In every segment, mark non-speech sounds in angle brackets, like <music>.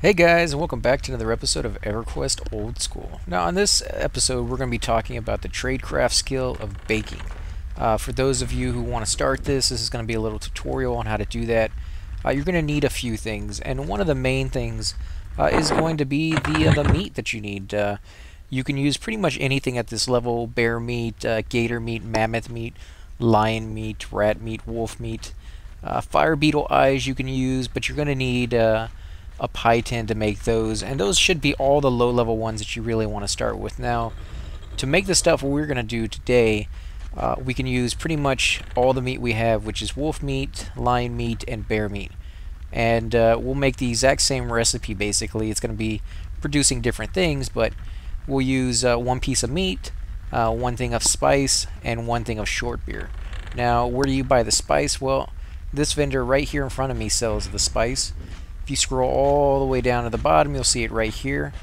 Hey guys, and welcome back to another episode of EverQuest Old School. Now, on this episode, we're going to be talking about the tradecraft skill of baking. Uh, for those of you who want to start this, this is going to be a little tutorial on how to do that. Uh, you're going to need a few things, and one of the main things uh, is going to be the uh, the meat that you need. Uh, you can use pretty much anything at this level: bear meat, uh, gator meat, mammoth meat, lion meat, rat meat, wolf meat. fire beetle eyes you can use, but you're going to need a pie tin to make those, and those should be all the low-level ones that you really want to start with. Now, to make the stuff we're going to do today, uh, we can use pretty much all the meat we have, which is wolf meat, lion meat, and bear meat. And uh, we'll make the exact same recipe, basically. It's going to be producing different things, but we'll use uh, one piece of meat, uh, one thing of spice, and one thing of short beer. Now, where do you buy the spice? Well, this vendor right here in front of me sells the spice. If you scroll all the way down to the bottom, you'll see it right here.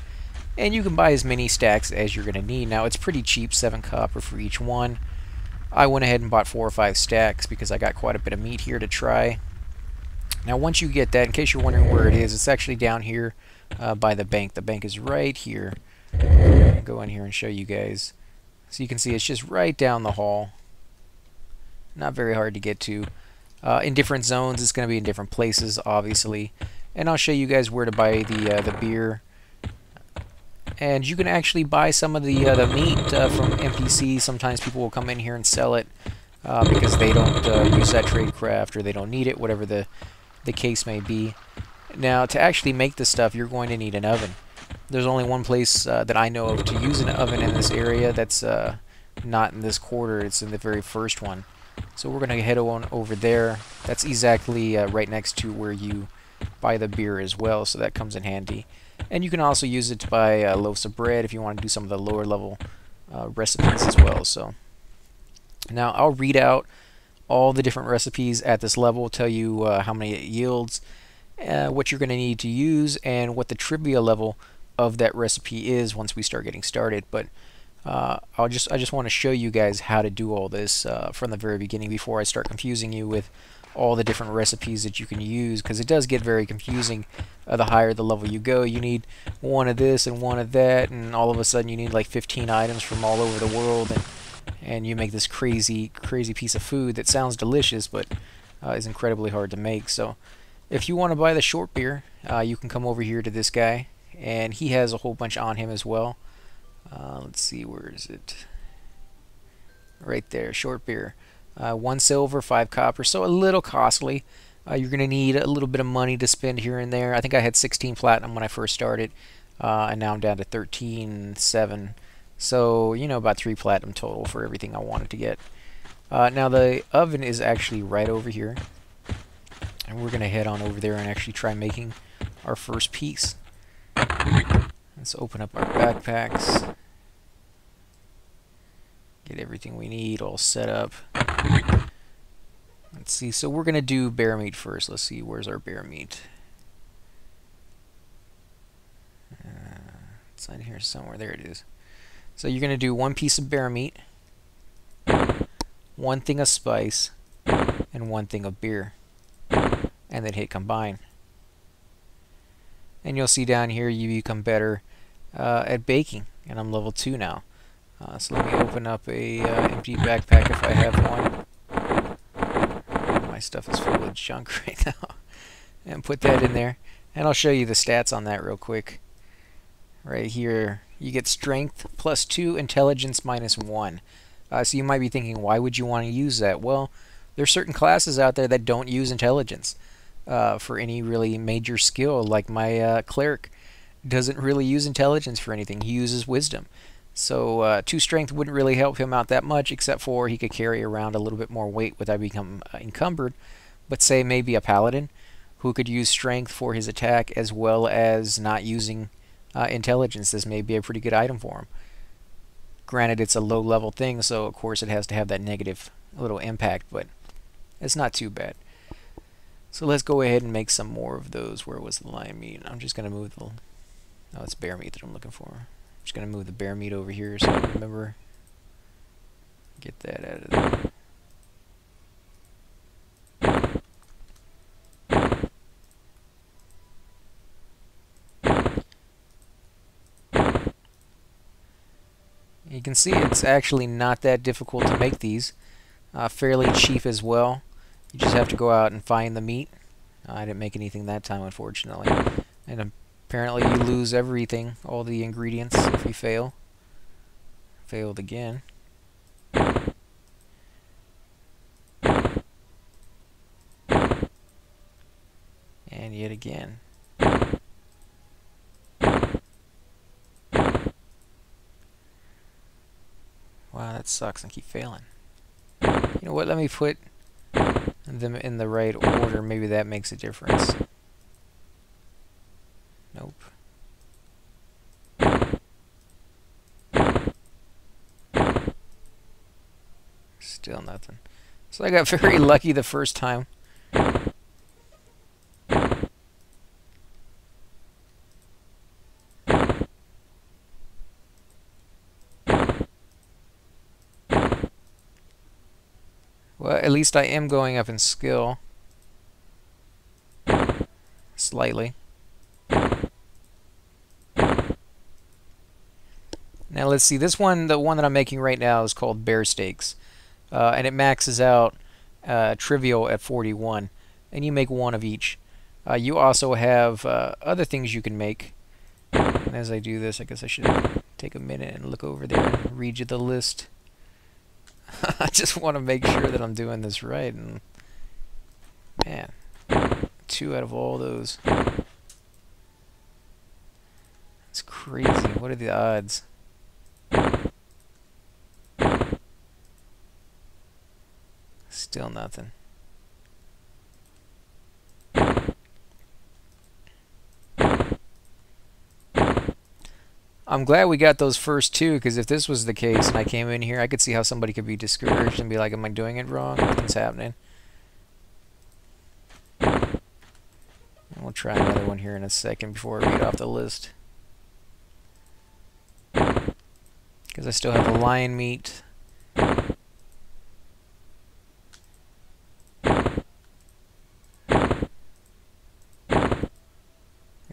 And you can buy as many stacks as you're going to need. Now, it's pretty cheap, 7 copper for each one. I went ahead and bought 4 or 5 stacks because I got quite a bit of meat here to try. Now, once you get that, in case you're wondering where it is, it's actually down here uh, by the bank. The bank is right here. go in here and show you guys. So you can see it's just right down the hall. Not very hard to get to. Uh, in different zones, it's going to be in different places, obviously and I'll show you guys where to buy the uh, the beer. And you can actually buy some of the uh, the meat uh, from NPC. Sometimes people will come in here and sell it uh, because they don't uh, use that trade craft or they don't need it, whatever the the case may be. Now, to actually make this stuff, you're going to need an oven. There's only one place uh, that I know of to use an oven in this area. That's not in this quarter. It's in the very first one. So we're going to head on over there. That's exactly right next to where you buy the beer as well, so that comes in handy. And you can also use it to buy uh, loaves of bread if you want to do some of the lower level uh, recipes as well. So now I'll read out all the different recipes at this level, tell you uh, how many it yields, uh, what you're going to need to use, and what the trivia level of that recipe is once we start getting started. But uh, I'll just I just want to show you guys how to do all this uh, from the very beginning before I start confusing you with all the different recipes that you can use because it does get very confusing uh, the higher the level you go. You need one of this and one of that, and all of a sudden you need like 15 items from all over the world, and and you make this crazy, crazy piece of food that sounds delicious but uh, is incredibly hard to make. So if you want to buy the short beer, uh, you can come over here to this guy, and he has a whole bunch on him as well. Uh, let's see, where is it? Right there, short beer. Uh, one silver, five copper, so a little costly. Uh, you're going to need a little bit of money to spend here and there. I think I had 16 platinum when I first started, uh, and now I'm down to 13, 7. So, you know, about 3 platinum total for everything I wanted to get. Uh, now, the oven is actually right over here. And we're going to head on over there and actually try making our first piece. Let's open up our backpacks. Get everything we need all set up. Let's see, so we're going to do bear meat first. Let's see, where's our bear meat? Uh, it's in here somewhere. There it is. So you're going to do one piece of bear meat, one thing of spice, and one thing of beer. And then hit combine. And you'll see down here you become better uh, at baking. And I'm level 2 now. Uh, so let me open up a uh, empty backpack if I have one. My stuff is full of junk <laughs> right now. and put that in there. And I'll show you the stats on that real quick. Right here, you get strength plus 2, intelligence minus 1. Uh, so you might be thinking, why would you want to use that? Well, there's certain classes out there that don't use intelligence uh, for any really major skill. Like my uh, cleric doesn't really use intelligence for anything. He uses wisdom. So uh, two strength wouldn't really help him out that much, except for he could carry around a little bit more weight without becoming uh, encumbered. But say maybe a paladin who could use strength for his attack as well as not using uh, intelligence. This may be a pretty good item for him. Granted, it's a low level thing, so of course it has to have that negative little impact, but it's not too bad. So let's go ahead and make some more of those. Where was the lion meat? I'm just going to move the... Oh, it's bear meat that I'm looking for just going to move the bear meat over here so I remember. Get that out of there. You can see it's actually not that difficult to make these. Uh, fairly cheap as well. You just have to go out and find the meat. Uh, I didn't make anything that time, unfortunately. And I'm apparently you lose everything, all the ingredients, if you fail. Failed again. And yet again. Wow, that sucks. I keep failing. You know what? Let me put them in the right order. Maybe that makes a difference. Still nothing. So I got <laughs> very lucky the first time. Well, at least I am going up in skill. Slightly. Now let's see, this one, the one that I'm making right now is called Bear Steaks. Uh, and it maxes out uh, Trivial at 41. And you make one of each. Uh, you also have uh, other things you can make. And as I do this, I guess I should take a minute and look over there and read you the list. <laughs> I just want to make sure that I'm doing this right. And man, two out of all those. It's crazy. What are the odds? Nothing. I'm glad we got those first two, because if this was the case and I came in here, I could see how somebody could be discouraged and be like, am I doing it wrong? Nothing's happening. We'll try another one here in a second before I read off the list. Because I still have the lion meat.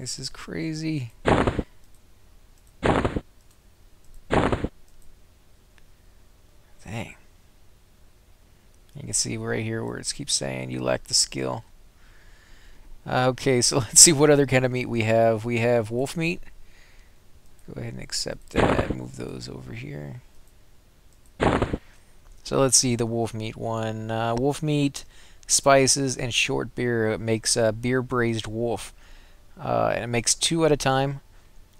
This is crazy. Dang. You can see right here where it keeps saying you lack the skill. Uh, okay, so <laughs> let's see what other kind of meat we have. We have wolf meat. Go ahead and accept that. Move those over here. So let's see the wolf meat one. Uh, wolf meat, spices, and short beer. Makes a beer braised wolf. Uh, and it makes two at a time.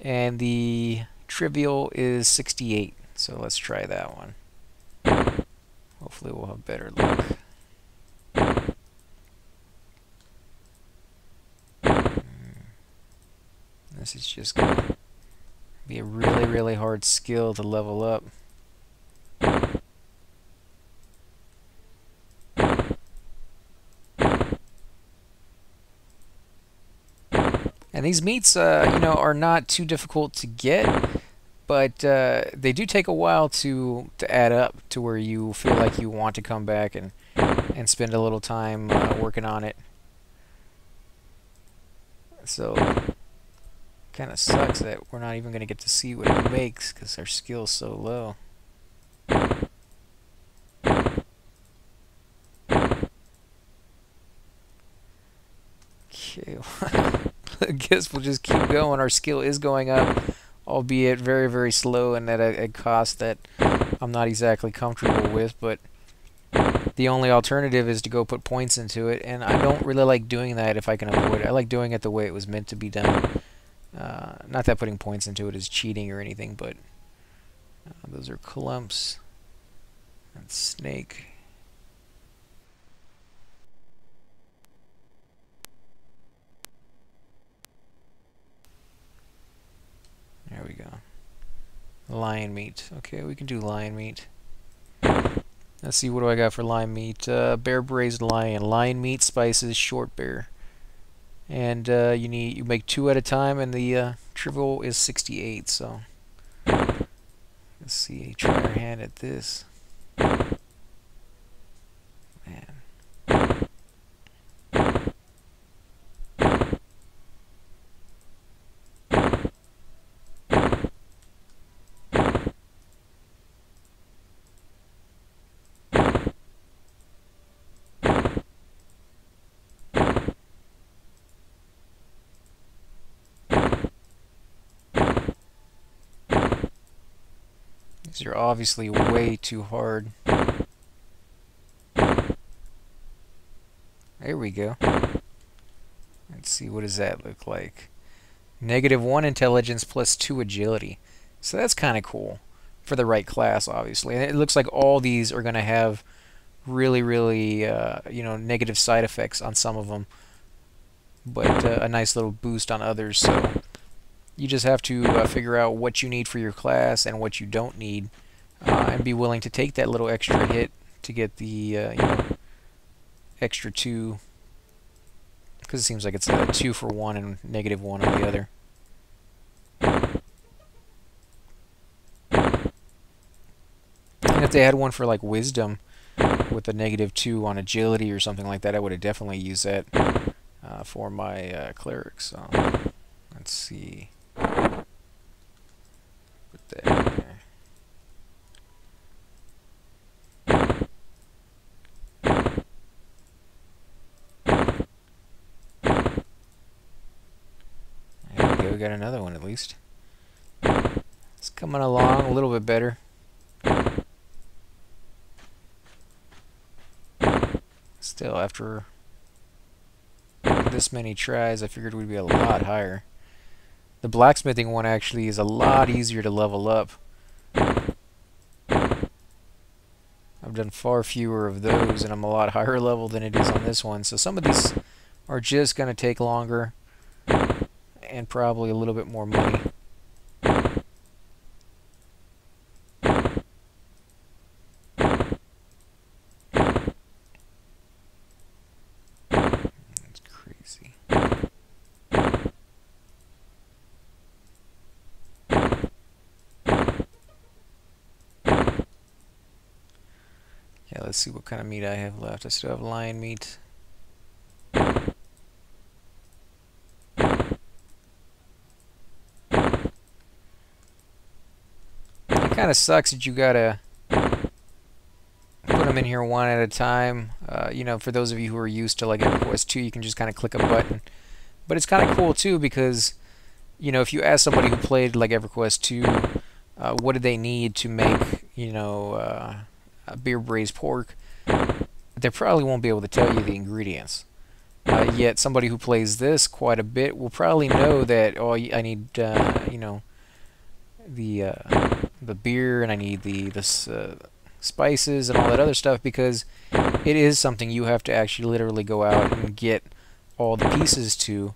And the trivial is 68. So let's try that one. Hopefully we'll have better luck. Hmm. This is just to be a really, really hard skill to level up. And these meats, uh, you know, are not too difficult to get but uh, they do take a while to to add up to where you feel like you want to come back and and spend a little time uh, working on it. So kind of sucks that we're not even going to get to see what it makes because our skill's so low. Okay, <laughs> I guess we'll just keep going. Our skill is going up albeit very, very slow and at a, a cost that I'm not exactly comfortable with, but the only alternative is to go put points into it, and I don't really like doing that if I can avoid it. I like doing it the way it was meant to be done. Uh, not that putting points into it is cheating or anything, but uh, those are clumps. And snake. There we go. Lion meat. Okay, we can do lion meat. Let's see, what do I got for lion meat? Uh, bear braised lion. Lion meat, spices, short beer. And uh, you need you make two at a time, and the uh, trivial is 68. So let's see. Try our hand at this. These are obviously way too hard. There we go. Let's see, what does that look like? Negative 1 intelligence plus 2 agility. So that's kind of cool for the right class, obviously. And it looks like all these are going to have really, really, uh, you know, negative side effects on some of them, but uh, a nice little boost on others. So you just have to uh, figure out what you need for your class and what you don't need, uh, and be willing to take that little extra hit to get the, uh, you know, extra two because it seems like it's a two for one and negative one on the other. And if they had one for like wisdom with a negative two on agility or something like that, I would have definitely used that uh, for my uh, clerics. So let's see. Put that we got another one at least. It's coming along a little bit better. Still, after this many tries, I figured we'd be a lot higher. The blacksmithing one actually is a lot easier to level up. I've done far fewer of those, and I'm a lot <laughs> higher level than it is on this one. So some of these are just going to take longer and probably a little bit more money. That's crazy. Yeah, let's see what kind of meat I have left. I still have lion meat. kind of sucks that you gotta put them in here one at a time. Uh, you know, for those of you who are used to like EverQuest 2, you can just kind of click a button. But it's kind of cool too because, you know, if you ask somebody who played like EverQuest 2, uh, what did they need to make, you know, uh, a beer braised pork, they probably won't be able to tell you the ingredients. Uh, yet somebody who plays this quite a bit will probably know that, oh, I need, uh, you know, the uh, the beer and I need the the uh, spices and all that other stuff because it is something you have to actually literally go out and get all the pieces to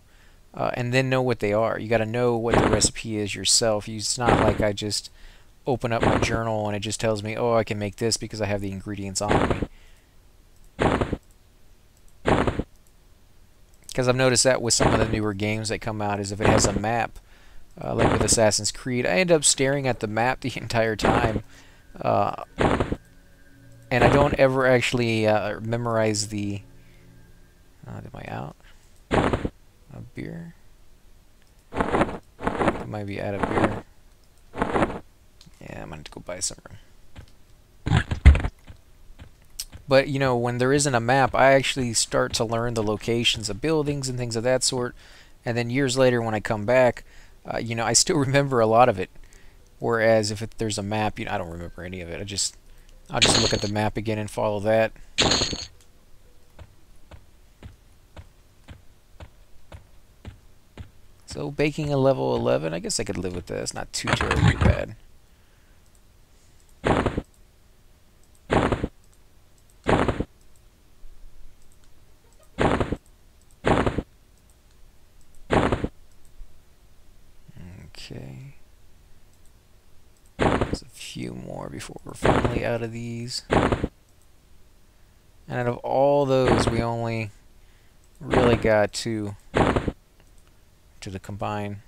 uh, and then know what they are. You got to know what the recipe is yourself. It's not like I just open up my journal and it just tells me, oh, I can make this because I have the ingredients on me. Because I've noticed that with some of the newer games that come out is if it has a map, uh, like with Assassin's Creed. I end up staring at the map the <laughs> entire time, uh, and I don't ever actually uh, memorize the. Uh, am I out? A beer. I might be out of beer. Yeah, I'm gonna go buy some. But you know, when there isn't a map, I actually start to learn the locations of buildings and things of that sort. And then years later, when I come back, uh, you know, I still <laughs> remember a lot of it. Whereas if it, there's a map, you know, I don't remember any of it. I just, I'll just look at the map again and follow that. So baking a level 11, I guess I could live with that. It's not too terribly bad. Okay. There's a few more before we're finally out of these. And out of all those, we only really got two to the combine.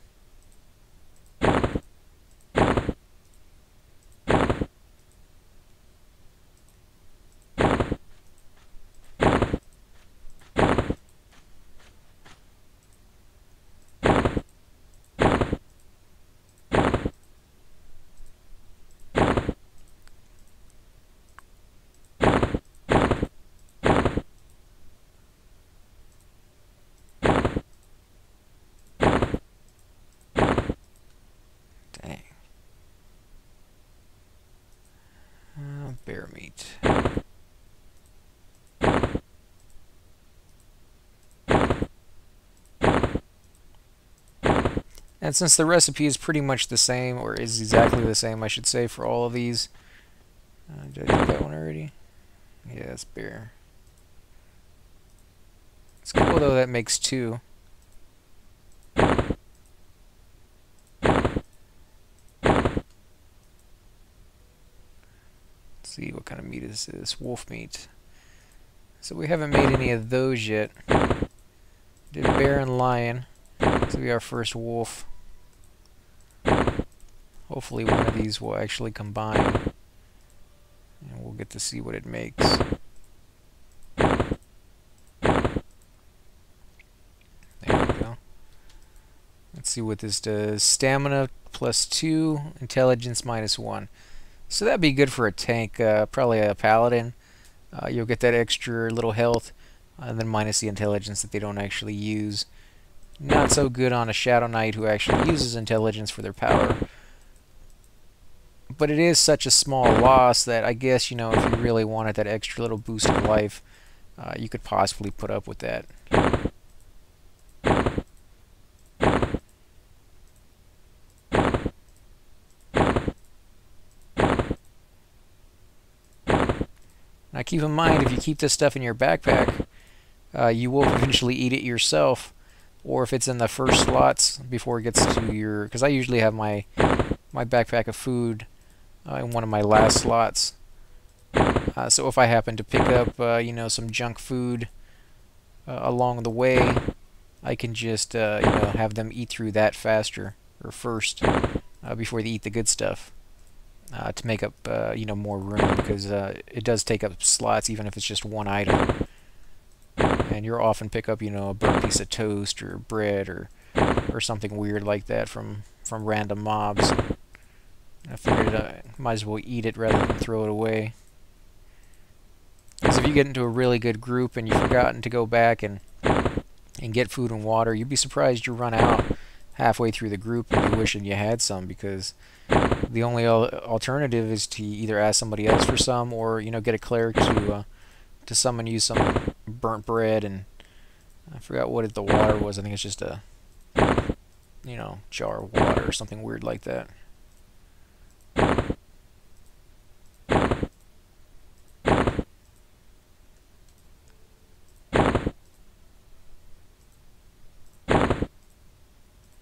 Meat. And since the recipe is pretty much the same, or is exactly the same, I should say, for all of these. Uh, did I do that one already? Yeah, it's beer. It's cool though that makes two. See what kind of meat is this. Wolf meat. So we haven't made any of those yet. Did bear and lion. Will be our first wolf. Hopefully one of these will actually combine. And we'll get to see what it makes. Let's see what this does. Stamina plus 2, intelligence minus 1. So that'd be good for a tank, uh, probably a paladin. Uh, you'll get that extra little health, and then minus the intelligence that they don't actually use. Not so good on a Shadow Knight who actually uses intelligence for their power. But it is such a small loss that I guess, you know, if you really wanted that extra little boost of life, uh, you could possibly put up with that. Keep in mind, if you keep this stuff in your backpack, uh, you will eventually eat it yourself. Or if it's in the first slots before it gets to your... Because I usually have my, my backpack of food uh, in one of my last slots. Uh, so if I happen to pick up, uh, you know, some junk food uh, along the way, I can just, uh, you know, have them eat through that faster, or first, before they eat the good stuff uh, to make up uh, you know more room because uh, it does take up slots even if it's just one item. And you'll often pick up you know a piece of toast or bread or or something weird like that from from random mobs. I figured I might as well eat it rather than throw it away. Because if you get into a really good group and you've forgotten to go back and and get food and water, you'd be surprised you run out halfway through the group and you wishing you had some because the only alternative is to either ask somebody else for some or you know get a cleric to uh, to summon you some burnt bread and I forgot what it, the water was. I think it's just a you know jar of water or something weird like that.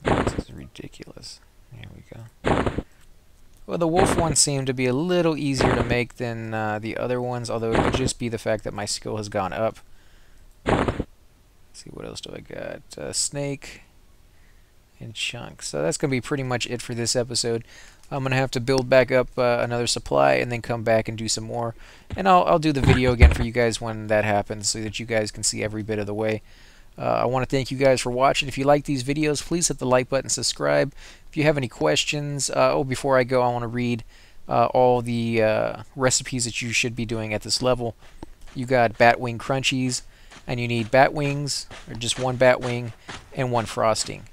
This is ridiculous. Here we go. Well, the wolf one seemed to be a little easier to make than uh, the other ones, although it could just be the fact that my skill has gone up. Let's see, what else do I got? Uh, snake and chunk. So that's going to be pretty much it for this episode. I'm going to have to build back up uh, another supply and then come back and do some more. And I'll, I'll do the video again for you guys when that happens so that you guys can see every bit of the way. Uh, I want to thank you guys for watching. If you like these videos, please hit the like button, subscribe. If you have any questions, uh, oh, before I go, I want to read uh, all the uh, recipes that you should be doing at this level. You got batwing crunchies, and you need bat wings, or just one bat wing, and one frosting.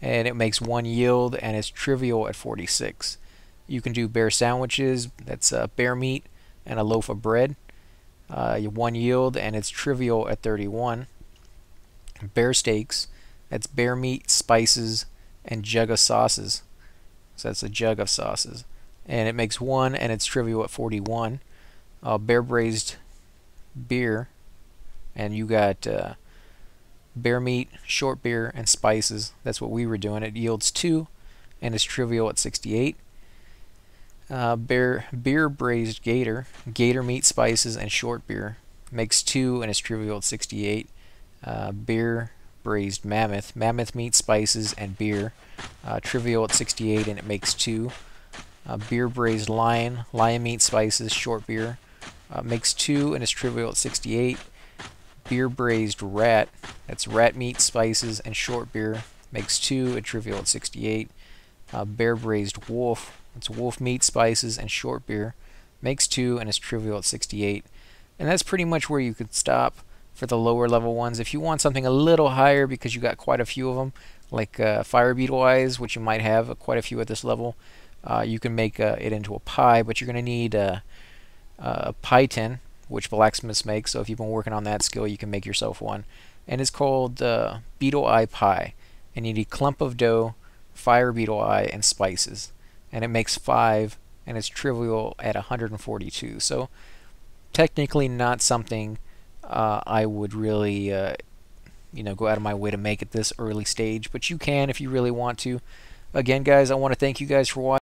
And it makes one yield, and it's trivial at 46. You can do bear sandwiches, that's bear meat, and a loaf of bread. Uh, one yield, and it's trivial at 31 bear steaks. That's bear meat, spices, and jug of sauces. So that's a jug of sauces. And it makes one, and it's trivial at 41. Uh, bear braised beer, and you got uh, bear meat, short beer, and spices. That's what we were doing. It yields two, and it's trivial at 68. Uh, bear beer braised gator, gator meat, spices, and short beer makes two, and it's trivial at 68 uh, beer braised mammoth, mammoth meat, spices, and beer. Uh, trivial at 68 and it makes two. Uh, beer braised lion, lion meat, spices, short beer. Uh, makes two and it's trivial at 68. Beer braised rat, that's rat meat, spices, and short beer. Makes two and trivial at 68. Uh, bear braised wolf, it's wolf meat, spices, and short beer. Makes two and it's trivial at 68. And that's pretty much where you could stop for the lower level ones. If you want something a little higher because you got quite a few of them, like uh, fire beetle eyes, which you might have quite a few at this level, uh, you can make uh, it into a pie, but you're going to need a, uh, pie tin, which blacksmiths make. So if you've been working on that skill, you can make yourself one. And it's called uh, beetle eye pie. And you need a clump of dough, fire beetle eye, and spices. And it makes five, and it's trivial at 142. So technically not something uh, I would really, uh, you know, go out of my way to make at this early stage. But you can if you really want to. Again, guys, I want to thank you guys for watching.